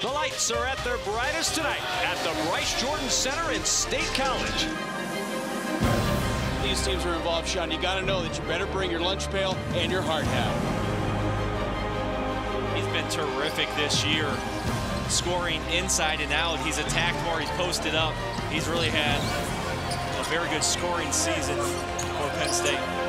The lights are at their brightest tonight at the Bryce Jordan Center in State College. These teams are involved, Sean. You got to know that you better bring your lunch pail and your hard hat. He's been terrific this year, scoring inside and out. He's attacked more, he's posted up. He's really had a very good scoring season for Penn State.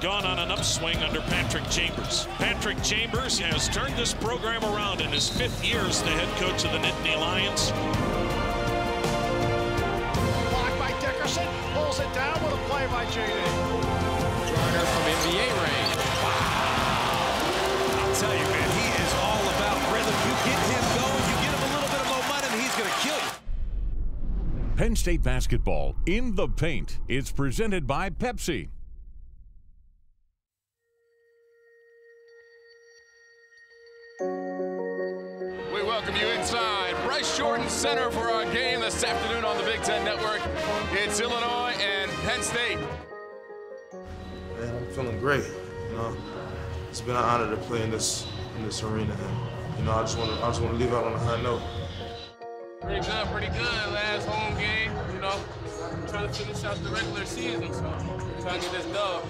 Gone on an upswing under Patrick Chambers. Patrick Chambers has turned this program around in his fifth year as the head coach of the Nittany Lions. Blocked by Dickerson, pulls it down with a play by JD. Garner from NBA range. I'll tell you, man, he is all about rhythm. You get him going, you get him a little bit of momentum, he's going to kill you. Penn State basketball in the paint is presented by Pepsi. Bryce Jordan Center for our game this afternoon on the Big Ten Network. It's Illinois and Penn State. Man, I'm feeling great. You know, it's been an honor to play in this in this arena, and you know, I just want to I just want to leave out on a high note. Pretty good, pretty good. Last home game, you know, trying to finish out the regular season, so I'm trying to get this dub.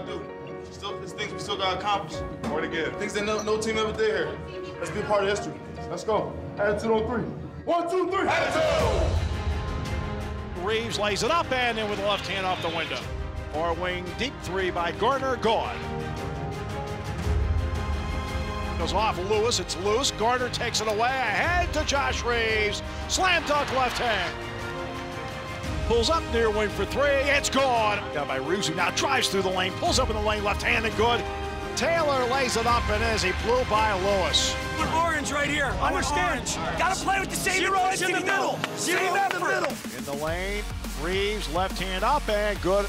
Gotta do. Still, there's things we still gotta accomplish. More to give. Things that no, no team ever did here. Let's be a part of history. Let's go. Attitude on three. One, two, three. Attitude. Reeves lays it up and in with the left hand off the window. Or wing deep three by Garner, gone. Goes off Lewis, it's loose. Garner takes it away, ahead to Josh Reeves. Slam dunk left hand. Pulls up near wing for three, it's gone. Got by Reeves, who now drives through the lane, pulls up in the lane, left hand and good. Taylor lays it up and as he blew by Lewis. Put orange right here. Understand? Got to play with the same Zero in the middle. Zero Zero in in the middle. In the lane, Reeves left hand up and good.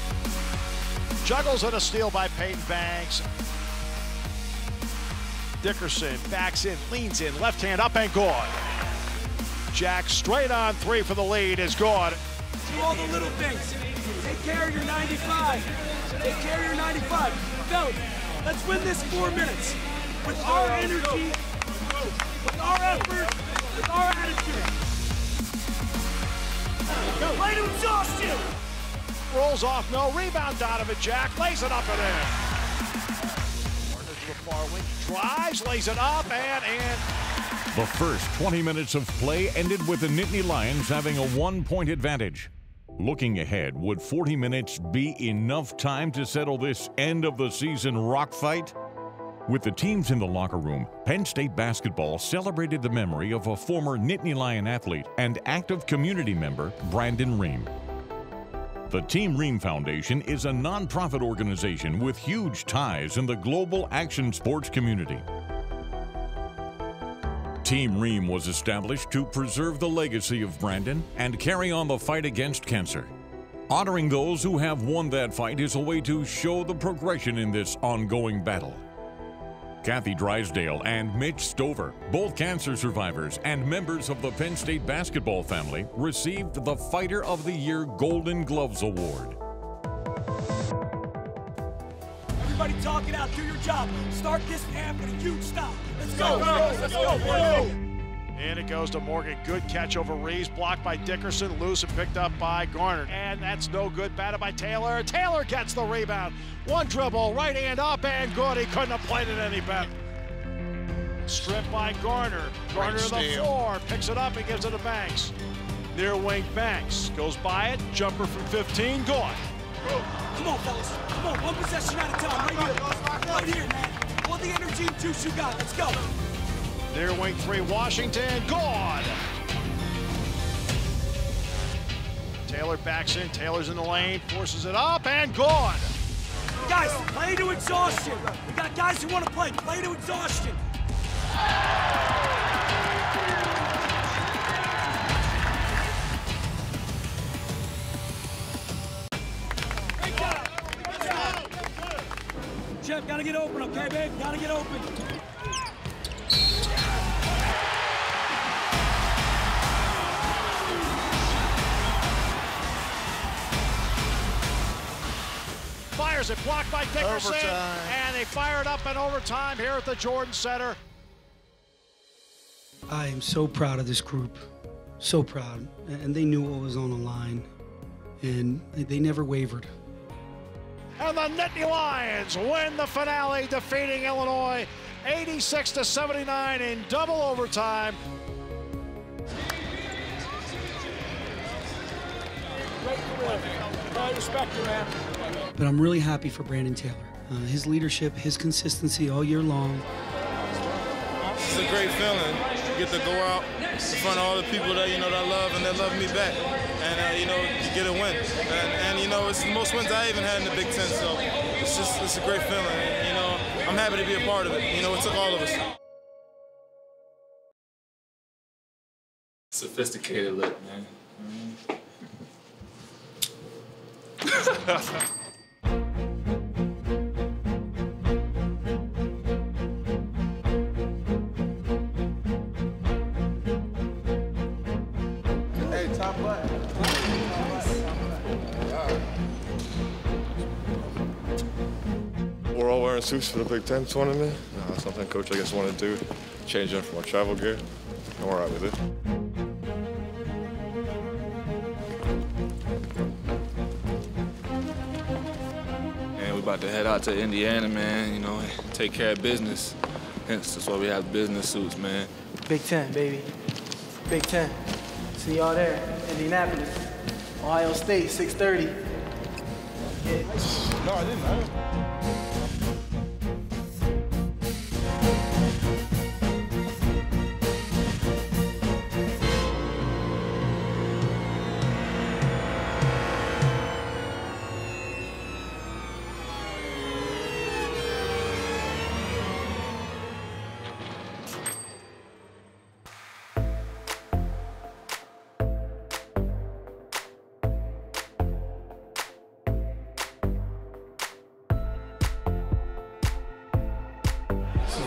Juggles and a steal by Payton Banks. Dickerson backs in, leans in, left hand up and good. Jack straight on three for the lead is good. Do all the little things. Take care of your 95. Take care of your 95. Fellas, let's win this four minutes. With our energy, with our effort, with our attitude. Play to exhaustion. Rolls off, no rebound. Donovan Jack lays it up and in. Warner to the far wing, drives, lays it up and in. The first 20 minutes of play ended with the Nittany Lions having a one point advantage. Looking ahead, would 40 minutes be enough time to settle this end of the season rock fight? With the teams in the locker room, Penn State basketball celebrated the memory of a former Nittany Lion athlete and active community member, Brandon Ream. The Team Ream Foundation is a nonprofit organization with huge ties in the global action sports community. Team Ream was established to preserve the legacy of Brandon and carry on the fight against cancer. Honoring those who have won that fight is a way to show the progression in this ongoing battle. Kathy Drysdale and Mitch Stover, both cancer survivors and members of the Penn State basketball family, received the Fighter of the Year Golden Gloves Award. Everybody talk it out. Do your job. Start this half with a huge stop. Let's go. Let's go. Let's go. And it goes to Morgan. Good catch over Reeves. Blocked by Dickerson. Loose and picked up by Garner. And that's no good. Batted by Taylor. Taylor gets the rebound. One dribble. Right hand up and good. He couldn't have played it any better. Stripped by Garner. Garner to the floor. Picks it up and gives it to Banks. Near wing Banks. Goes by it. Jumper from 15. Gone. Come on, fellas. Come on. One possession at a time. Right here. Right here, man. All the energy and juice you got. Let's go. Near wing three, Washington, gone. Taylor backs in, Taylor's in the lane, forces it up, and gone. Guys, play to exhaustion. We got guys who want to play. Play to exhaustion. Jeff. Gotta get open, okay, babe? Gotta get open. Fires it, blocked by Dickerson. Overtime. And they fired up in overtime here at the Jordan Center. I am so proud of this group. So proud. And they knew what was on the line. And they- they never wavered. And the Nittany Lions win the finale, defeating Illinois 86 to 79 in double overtime. I respect you, man. But I'm really happy for Brandon Taylor. Uh, his leadership, his consistency all year long. It's a great feeling. You get to go out in front of all the people that you know that love and that love me back, and uh, you know you get a win. And, and you know it's the most wins I even had in the Big Ten, so it's just it's a great feeling. And, you know I'm happy to be a part of it. You know it took all of us. Sophisticated look, man. Hey, We're all wearing suits for the Big Ten tournament. Uh, something Coach, I guess, wanted to do. Change them from our travel gear. And we're all right with it. And we're about to head out to Indiana, man, you know, take care of business. Hence, that's why we have business suits, man. Big Ten, baby. Big Ten. See y'all there. Indianapolis. Ohio State, 630. No, I didn't. I didn't.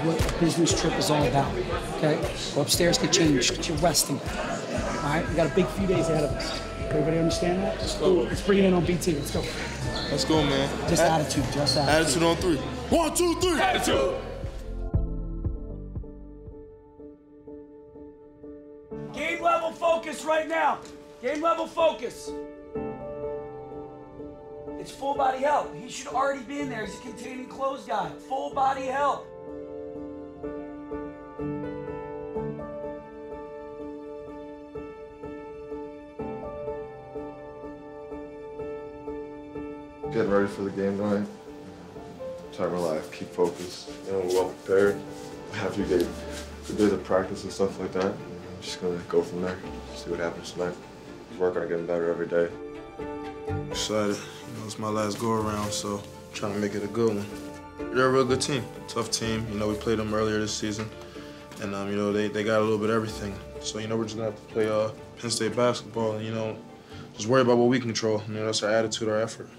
What a business trip is all about. Okay? Go upstairs, get changed. Get your resting. All right? We got a big few days ahead of us. Everybody understand that? Let's go. Let's bring it in on BT. Let's go. Let's go, man. Just A- attitude. Just attitude. Attitude on three. One, two, three. Attitude. Game level focus right now. Game level focus. It's full body help. He should already be in there. He's a containing close guy. Full body help. Getting ready for the game tonight. Time of life, keep focused. You know, well prepared. Have you get good days of practice and stuff like that. I'm just gonna go from there. See what happens tonight. Work on getting better every day. Excited. You know, it's my last go around, so trying to make it a good one. They're a real good team, tough team. You know, we played them earlier this season, and um, you know they, they got a little bit of everything. So you know we're just gonna have to play uh, Penn State basketball, and you know just worry about what we control. You know that's our attitude, our effort.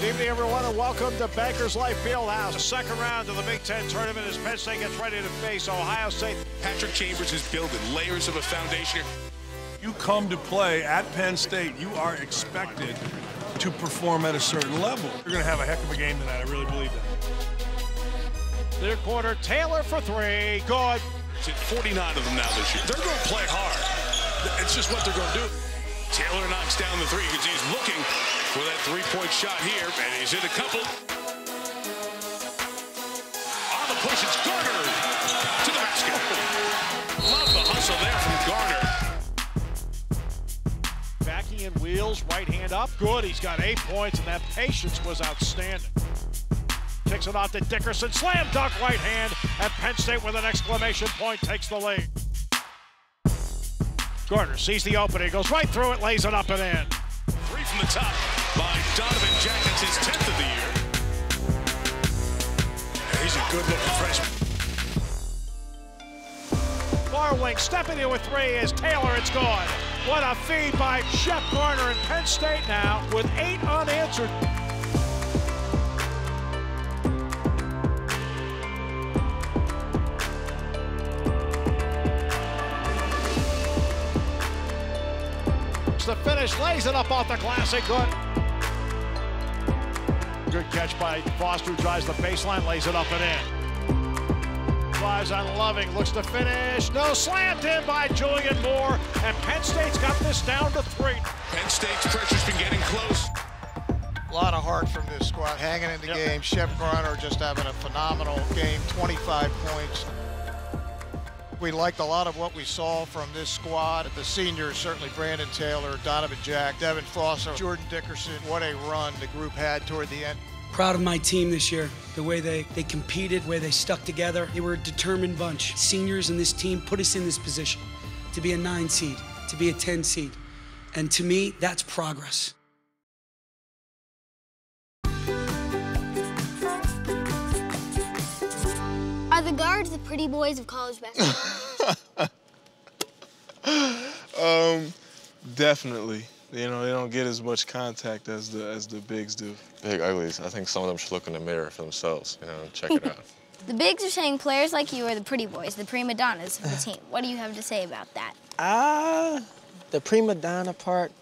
Good evening, everyone, and welcome to Bankers Life Fieldhouse. The second round of the Big Ten tournament as Penn State gets ready to face Ohio State. Patrick Chambers is building layers of a foundation. You come to play at Penn State, you are expected to perform at a certain level. You're going to have a heck of a game tonight. I really believe that. Near corner, Taylor for three. Good. It's at 49 of them now this year. They're going to play hard. It's just what they're going to do. Taylor knocks down the three because he's looking for that three-point shot here, and he's hit a couple. On the push, it's Garner to the basket. Love the hustle there from Garner. Backing in wheels, right hand up. Good. He's got eight points, and that patience was outstanding. Kicks it off to Dickerson. Slam dunk right hand. And Penn State with an exclamation point takes the lead. Garner sees the opening, goes right through it, lays it up and in. Three from the top Donovan Jack, his 10th of the year. He's a good-looking freshman. Far wing stepping in with three is Taylor. It's gone. What a feed by Shep Garner in Penn State now with eight unanswered. The finish lays it up off the glass, classic. Good. Good catch by Foster, who drives the baseline, lays it up and in. Drives on Loving, looks to finish. No slant in by Julian Moore, and Penn State's got this down to three. Penn State's pressure's been getting close. A lot of heart from this squad, hanging in the Yep. game. Shep Garner just having a phenomenal game, 25 points. We liked a lot of what we saw from this squad. The seniors, certainly Brandon Taylor, Donovan Jack, Devin Foster, Jordan Dickerson. What a run the group had toward the end. Proud of my team this year. The way they, they competed, the way they stuck together. They were a determined bunch. Seniors in this team put us in this position to be a nine seed, to be a 10 seed. And to me, that's progress. Are the guards the pretty boys of college basketball? Um, definitely. You know, they don't get as much contact as the as the bigs do. Big uglies. I think some of them should look in the mirror for themselves, you know, check it out. the bigs are saying players like you are the pretty boys, the prima donnas of the team. What do you have to say about that? Ah, the prima donna part,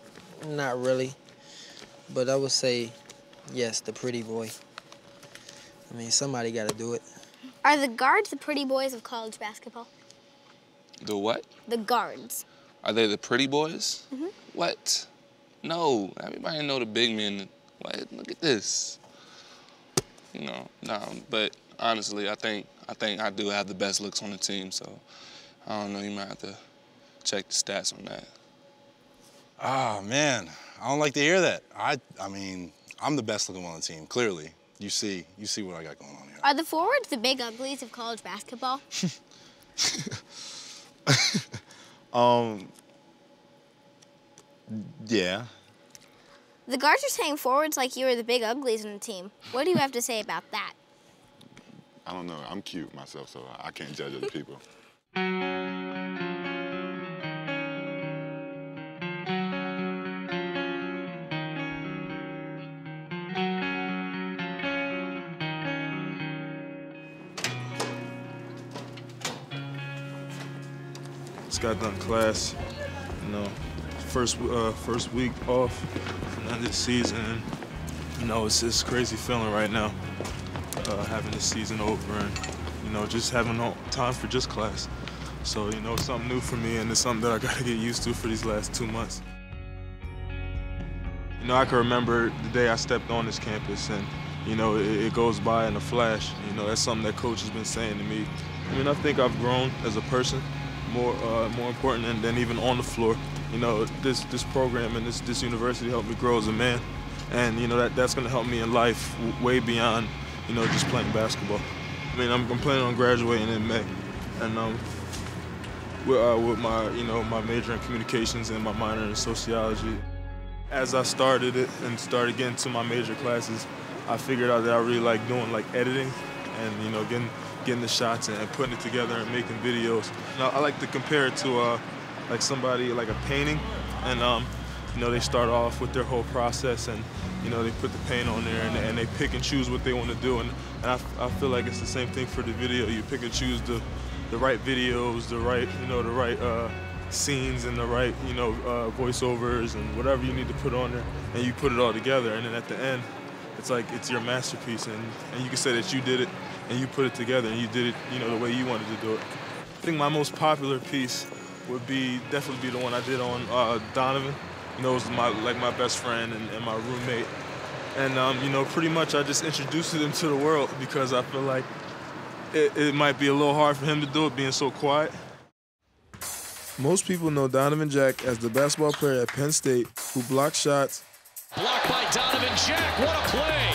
not really. But I would say, yes, the pretty boy. I mean, somebody got to do it. Are the guards the pretty boys of college basketball? The what? The guards. Are they the pretty boys? Mhm. What? No, everybody know the big men. What? Look at this. You know, no. But honestly, I think I think I do have the best looks on the team. So I don't know. You might have to check the stats on that. Ah, man, I don't like to hear that. I, I mean, I'm the best looking one on the team. Clearly, you see, you see what I got going on here. Are the forwards the big uglies of college basketball? Um, yeah. The guards are saying forwards like you are the big uglies in the team. What do you have to say about that? I don't know. I'm cute myself, so I can't judge other people. Just got done class, you know, first uh, first week off from the this season. You know, it's this crazy feeling right now, uh, having the season over and you know just having no time for just class. So you know, something new for me, and it's something that I got to get used to for these last two months. You know, I can remember the day I stepped on this campus, and you know, it, it goes by in a flash. You know, that's something that coach has been saying to me. I mean, I think I've grown as a person, more uh, more important than, than even on the floor. You know, this this program and this this university helped me grow as a man, and you know that that's going to help me in life way beyond you know just playing basketball. I mean, I'm, I'm planning on graduating in May, and um, with, uh, with my you know my major in communications and my minor in sociology. As I started it and started getting to my major classes, I figured out that I really like doing like editing and you know getting getting the shots and, putting it together and making videos. And I, I like to compare it to uh, like somebody like a painting, and um, you know they start off with their whole process and you know they put the paint on there and, and they pick and choose what they want to do and, and I, I feel like it's the same thing for the video. You pick and choose the the right videos, the right you know the right uh, scenes and the right you know uh, voiceovers and whatever you need to put on there, and you put it all together. And then at the end, it's like it's your masterpiece, and, and you can say that you did it and you put it together and you did it you know the way you wanted to do it. I think my most popular piece would be definitely be the one I did on uh, Donovan. You know, it was my like my best friend and, and my roommate. And um, you know, pretty much I just introduced him to the world because I feel like it, it might be a little hard for him to do it being so quiet. Most people know Donovan Jack as the basketball player at Penn State who blocks shots, Blocked by Donovan Jack. What a play.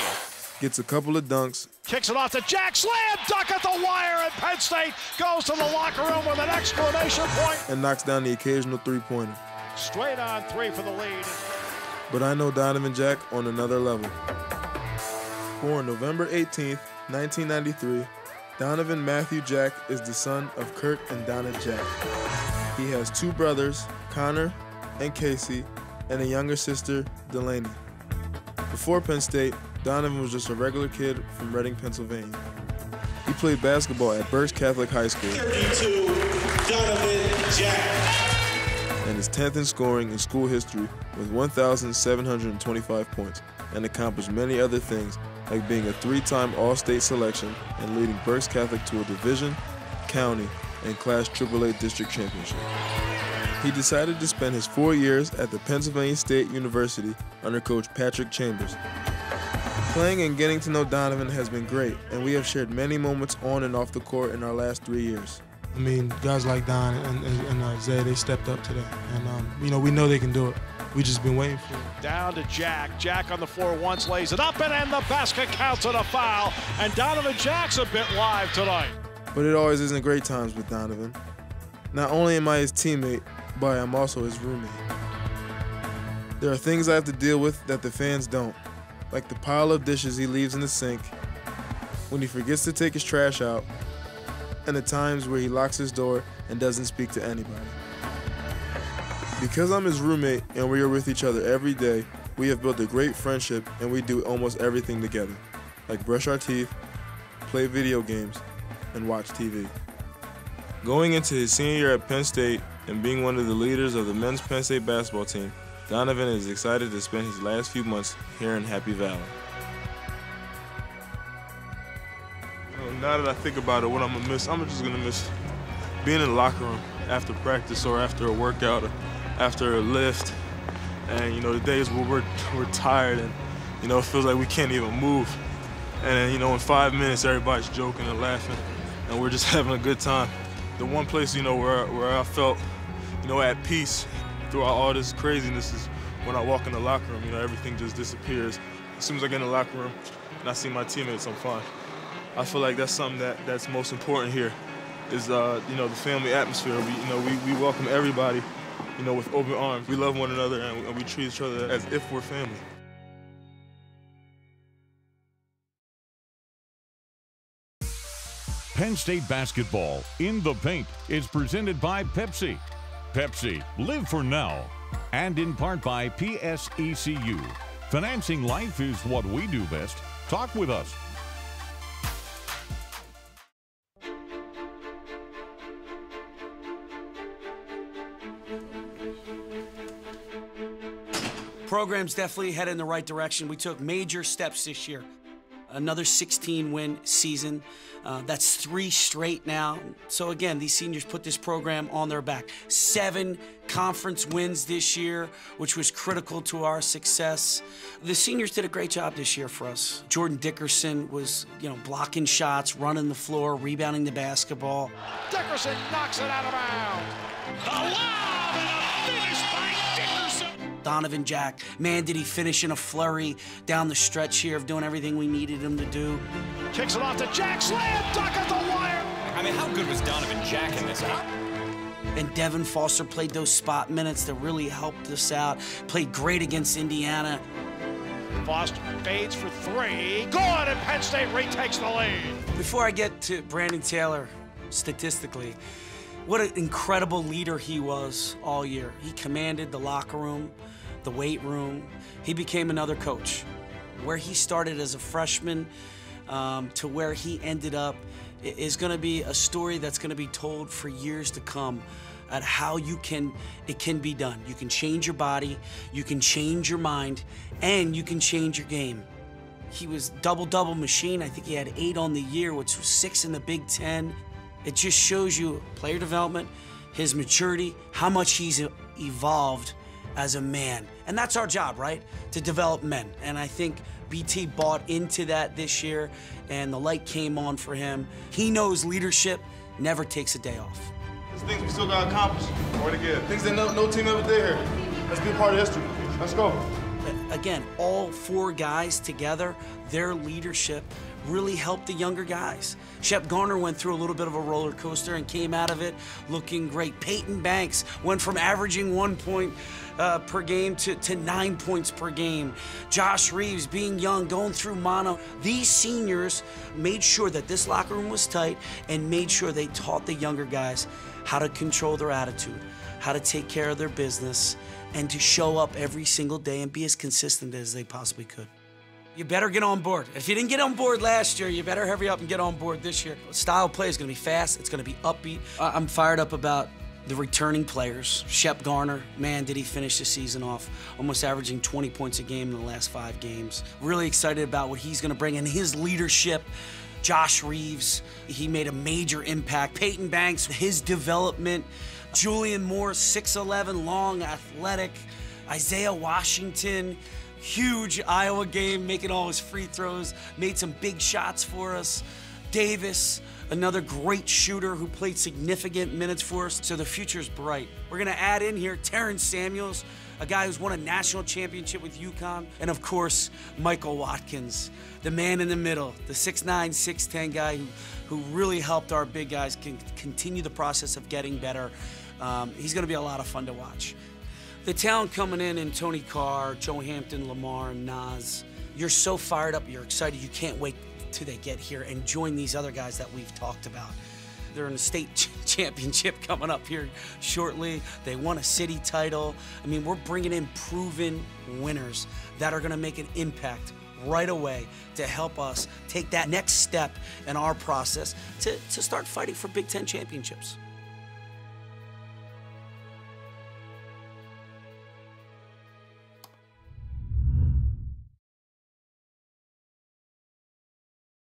gets a couple of dunks, Kicks it off to Jack. Slam dunk at the wire, and Penn State goes to the locker room with an exclamation point. and knocks down the occasional three-pointer. Straight on three for the lead. but I know Donovan Jack on another level. Born November 18, 1993, Donovan Matthew Jack is the son of Kurt and Donna Jack. He has two brothers, Connor and Casey, and a younger sister, Delaney. Before Penn State, Donovan was just a regular kid from Reading, Pennsylvania. He played basketball at Berks Catholic High School. 32, Donovan Jack. And is 10th in scoring in school history with 1,725 points and accomplished many other things like being a three-time All-State selection and leading Berks Catholic to a division, county, and Class AAA district championship. He decided to spend his four years at the Pennsylvania State University under coach Patrick Chambers. Playing and getting to know Donovan has been great, and we have shared many moments on and off the court in our last three years. I mean, guys like Don and, and, and uh, Zay, they stepped up today. And, um, you know, we know they can do it. We just been waiting for it. Down to Jack. Jack on the floor once lays it up and then the basket counts on a foul. And Donovan Jack's a bit live tonight. But it always isn't great times with Donovan. Not only am I his teammate, but I'm also his roommate. There are things I have to deal with that the fans don't, like the pile of dishes he leaves in the sink, when he forgets to take his trash out, and the times where he locks his door and doesn't speak to anybody. Because I'm his roommate and we are with each other every day, we have built a great friendship and we do almost everything together, like brush our teeth, play video games, and watch TV. Going into his senior year at Penn State and being one of the leaders of the men's Penn State basketball team, Donovan is excited to spend his last few months here in Happy Valley. Now that I think about it, what I'm gonna miss, I'm just gonna miss being in the locker room after practice or after a workout or after a lift. And you know, the days where we're we're tired and you know it feels like we can't even move. And you know, in five minutes, everybody's joking and laughing, and we're just having a good time. The one place you know where where I felt you know at peace throughout all this craziness is when I walk in the locker room. You know, everything just disappears. As soon as I get in the locker room and I see my teammates, I'm fine. I feel like that's something that, that's most important here is, uh, you know, the family atmosphere. We, you know, we, we welcome everybody, you know, with open arms. We love one another and and we treat each other as if we're family. Penn State basketball in the paint is presented by Pepsi. Pepsi, live for now. And in part by PSECU. Financing life is what we do best. Talk with us. Program's definitely headed in the right direction. We took major steps this year. Another 16 win season. Uh, that's three straight now. So, again, these seniors put this program on their back. Seven conference wins this year, which was critical to our success. The seniors did a great job this year for us. Jordan Dickerson was, you know, blocking shots, running the floor, rebounding the basketball. Dickerson knocks it out of bounds. Donovan Jack, man, did he finish in a flurry down the stretch here of doing everything we needed him to do. Kicks it off to Jack, slam dunk at the wire. I mean, how good was Donovan Jack in this? And Devin Foster played those spot minutes that really helped us out. Played great against Indiana. Foster fades for three. Good, and Penn State retakes the lead. Before I get to Brandon Taylor, statistically, what an incredible leader he was all year. He commanded the locker room, the weight room. He became another coach. Where he started as a freshman um, to where he ended up is going to be a story that's going to be told for years to come at how you can it can be done you can change your body you can change your mind and you can change your game he was double double machine i think he had eight on the year which was six in the big ten it just shows you player development his maturity how much he's evolved as a man and that's our job right to develop men and i think bt bought into that this year and the light came on for him he knows leadership never takes a day off There's things we still got to accomplish. More to get. Things that no, no team ever did here. Let's be a part of history. Let's go. again, all four guys together, their leadership really helped the younger guys. Shep Garner went through a little bit of a roller coaster and came out of it looking great. Payton Banks went from averaging one point uh, per game to, to nine points per game. Josh Reeves, being young, going through mono. These seniors made sure that this locker room was tight and made sure they taught the younger guys how to control their attitude, how to take care of their business, and to show up every single day and be as consistent as they possibly could. You better get on board. If you didn't get on board last year, you better hurry up and get on board this year. Style play is going to be fast. It's going to be upbeat. I'm fired up about the returning players. Shep Garner, man, did he finish the season off almost averaging 20 points a game in the last five games. Really excited about what he's going to bring and his leadership. Josh Reeves, he made a major impact. Payton Banks, his development. Julian Moore, 6'11, long, athletic. Isaiah Washington, huge Iowa game, making all his free throws, made some big shots for us. Davis, another great shooter who played significant minutes for us. So the future's bright. We're gonna add in here Terrence Samuels, a guy who's won a national championship with UConn, and of course, Michael Watkins, the man in the middle, the 6'9, 6'10 guy who, who really helped our big guys continue the process of getting better. Um, he's gonna be a lot of fun to watch. The talent coming in in Tony Carr, Joe Hampton, Lamar, Nas. You're so fired up, you're excited, you can't wait till they get here and join these other guys that we've talked about. They're in a state championship coming up here shortly. They won a city title. I mean, we're bringing in proven winners that are going to make an impact right away to help us take that next step in our process to, to start fighting for Big Ten championships.